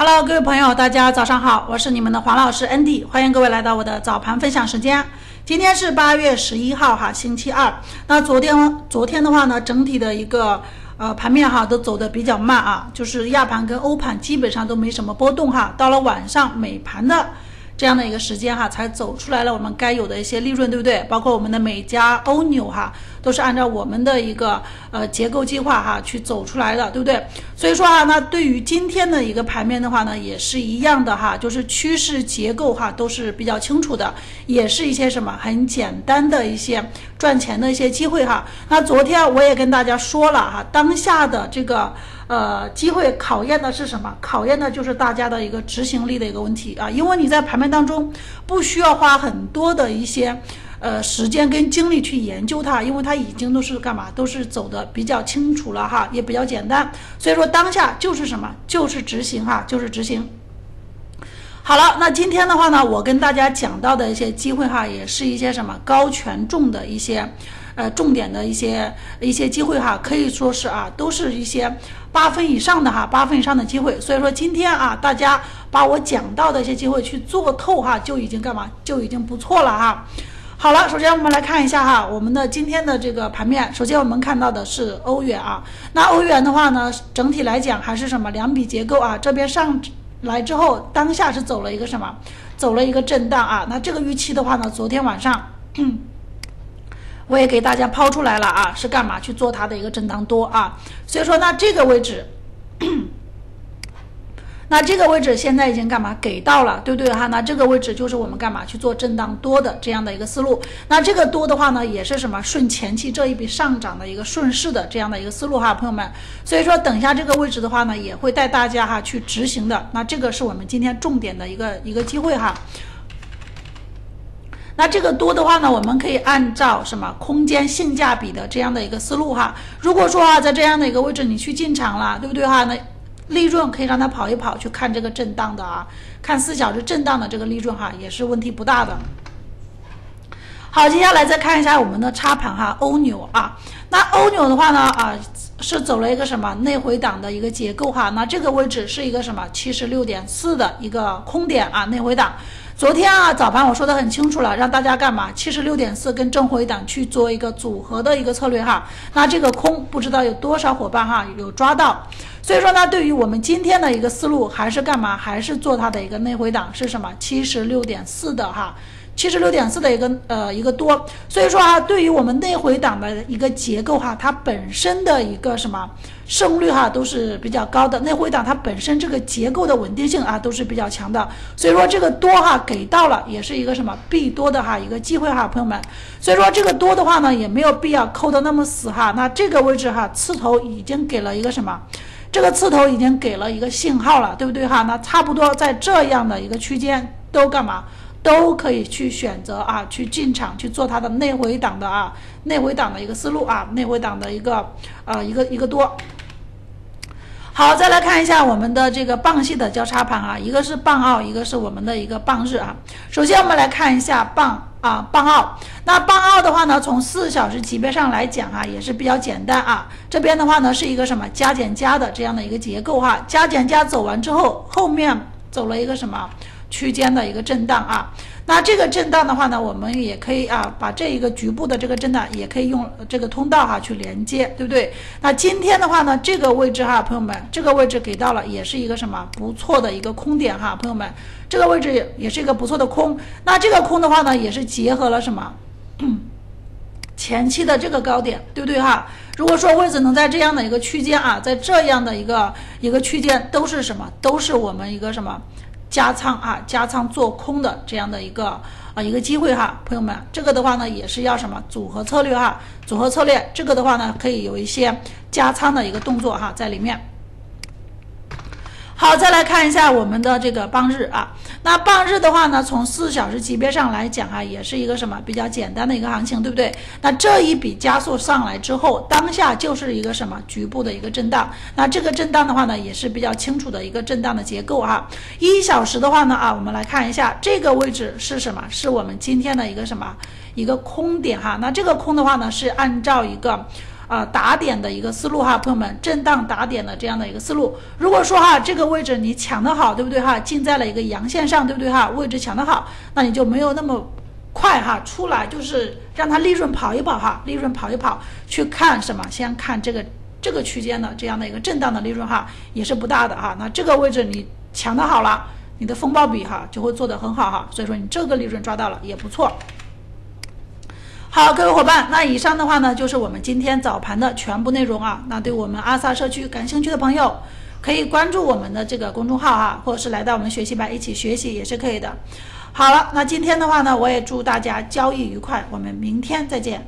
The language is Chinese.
Hello，各位朋友，大家早上好，我是你们的黄老师 Andy，欢迎各位来到我的早盘分享时间。今天是八月十一号哈，星期二。那昨天昨天的话呢，整体的一个呃盘面哈都走的比较慢啊，就是亚盘跟欧盘基本上都没什么波动哈。到了晚上美盘的。这样的一个时间哈，才走出来了我们该有的一些利润，对不对？包括我们的美加、欧纽哈，都是按照我们的一个呃结构计划哈去走出来的，对不对？所以说哈，那对于今天的一个盘面的话呢，也是一样的哈，就是趋势结构哈都是比较清楚的，也是一些什么很简单的一些赚钱的一些机会哈。那昨天我也跟大家说了哈，当下的这个。呃，机会考验的是什么？考验的就是大家的一个执行力的一个问题啊！因为你在盘面当中不需要花很多的一些呃时间跟精力去研究它，因为它已经都是干嘛，都是走的比较清楚了哈，也比较简单。所以说当下就是什么，就是执行哈，就是执行。好了，那今天的话呢，我跟大家讲到的一些机会哈，也是一些什么高权重的一些。呃，重点的一些一些机会哈，可以说是啊，都是一些八分以上的哈，八分以上的机会。所以说今天啊，大家把我讲到的一些机会去做透哈，就已经干嘛，就已经不错了哈。好了，首先我们来看一下哈，我们的今天的这个盘面。首先我们看到的是欧元啊，那欧元的话呢，整体来讲还是什么两笔结构啊，这边上来之后，当下是走了一个什么，走了一个震荡啊。那这个预期的话呢，昨天晚上。我也给大家抛出来了啊，是干嘛去做它的一个震荡多啊？所以说那这个位置，那这个位置现在已经干嘛给到了，对不对哈？那这个位置就是我们干嘛去做震荡多的这样的一个思路。那这个多的话呢，也是什么顺前期这一笔上涨的一个顺势的这样的一个思路哈，朋友们。所以说等一下这个位置的话呢，也会带大家哈去执行的。那这个是我们今天重点的一个一个机会哈。那这个多的话呢，我们可以按照什么空间性价比的这样的一个思路哈。如果说啊，在这样的一个位置你去进场了，对不对哈？那利润可以让它跑一跑，去看这个震荡的啊，看四小时震荡的这个利润哈，也是问题不大的。好，接下来再看一下我们的插盘哈，欧纽啊。那欧纽的话呢啊，是走了一个什么内回档的一个结构哈。那这个位置是一个什么七十六点四的一个空点啊，内回档。昨天啊，早盘我说的很清楚了，让大家干嘛？七十六点四跟正回档去做一个组合的一个策略哈。那这个空不知道有多少伙伴哈有抓到，所以说呢，对于我们今天的一个思路，还是干嘛？还是做它的一个内回档是什么？七十六点四的哈。七十六点四的一个呃一个多，所以说啊，对于我们内回档的一个结构哈，它本身的一个什么胜率哈都是比较高的。内回档它本身这个结构的稳定性啊都是比较强的，所以说这个多哈给到了，也是一个什么必多的哈一个机会哈，朋友们。所以说这个多的话呢，也没有必要抠的那么死哈。那这个位置哈，刺头已经给了一个什么？这个刺头已经给了一个信号了，对不对哈？那差不多在这样的一个区间都干嘛？都可以去选择啊，去进场去做它的内回档的啊，内回档的一个思路啊，内回档的一个呃一个一个多。好，再来看一下我们的这个棒系的交叉盘啊，一个是棒澳，一个是我们的一个棒日啊。首先我们来看一下棒啊棒澳，那棒澳的话呢，从四小时级别上来讲啊，也是比较简单啊。这边的话呢，是一个什么加减加的这样的一个结构哈，加减加走完之后，后面走了一个什么？区间的一个震荡啊，那这个震荡的话呢，我们也可以啊，把这一个局部的这个震荡也可以用这个通道哈去连接，对不对？那今天的话呢，这个位置哈，朋友们，这个位置给到了，也是一个什么不错的一个空点哈，朋友们，这个位置也是一个不错的空。那这个空的话呢，也是结合了什么？前期的这个高点，对不对哈？如果说位置能在这样的一个区间啊，在这样的一个一个区间，都是什么？都是我们一个什么？加仓啊，加仓做空的这样的一个啊一个机会哈，朋友们，这个的话呢也是要什么组合策略哈，组合策略这个的话呢可以有一些加仓的一个动作哈在里面。好，再来看一下我们的这个棒日啊，那棒日的话呢，从四小时级别上来讲啊，也是一个什么比较简单的一个行情，对不对？那这一笔加速上来之后，当下就是一个什么局部的一个震荡，那这个震荡的话呢，也是比较清楚的一个震荡的结构哈。一小时的话呢啊，我们来看一下这个位置是什么？是我们今天的一个什么一个空点哈？那这个空的话呢，是按照一个。啊打点的一个思路哈，朋友们，震荡打点的这样的一个思路。如果说哈这个位置你抢得好，对不对哈？进在了一个阳线上，对不对哈？位置抢得好，那你就没有那么快哈出来，就是让它利润跑一跑哈，利润跑一跑，去看什么？先看这个这个区间的这样的一个震荡的利润哈，也是不大的哈。那这个位置你抢得好了。你的风暴比哈就会做得很好哈，所以说你这个利润抓到了也不错。好，各位伙伴，那以上的话呢就是我们今天早盘的全部内容啊。那对我们阿萨社区感兴趣的朋友，可以关注我们的这个公众号啊，或者是来到我们学习班一起学习也是可以的。好了，那今天的话呢，我也祝大家交易愉快，我们明天再见。